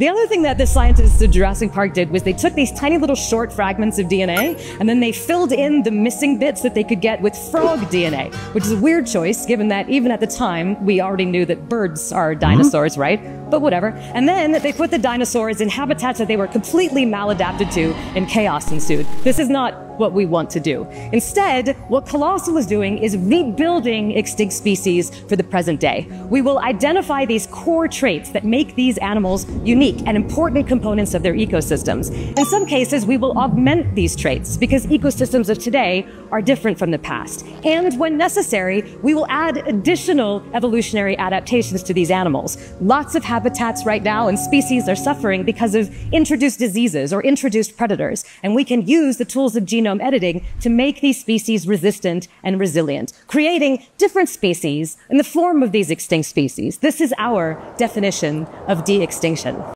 The other thing that the scientists at Jurassic Park did was they took these tiny little short fragments of DNA and then they filled in the missing bits that they could get with frog DNA, which is a weird choice given that even at the time we already knew that birds are dinosaurs, mm-hmm. right? But whatever. And then they put the dinosaurs in habitats that they were completely maladapted to and chaos ensued. This is not what we want to do. Instead, what Colossal is doing is rebuilding extinct species for the present day. We will identify these core traits that make these animals unique and important components of their ecosystems. In some cases, we will augment these traits because ecosystems of today are different from the past. And when necessary, we will add additional evolutionary adaptations to these animals. Lots of habitats right now and species are suffering because of introduced diseases or introduced predators. And we can use the tools of genome editing to make these species resistant and resilient, creating different species in the form of these extinct species. This is our definition of de-extinction.